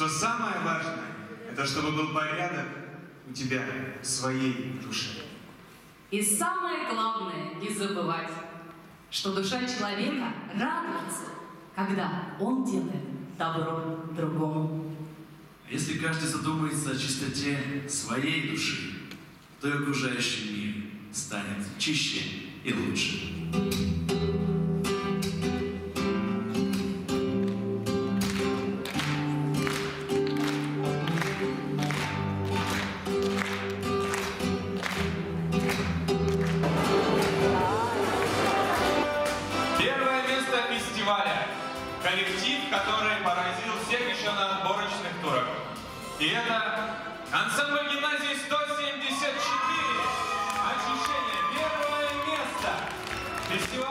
что самое важное, это чтобы был порядок у тебя в своей душе. И самое главное, не забывать, что душа человека радуется, когда он делает добро другому. Если каждый задумается о чистоте своей души, то и окружающий мир станет чище и лучше. Который поразил всех еще на отборочных турах. И это ансамбль гимназии 174. Очищение. Первое место. Фестиваля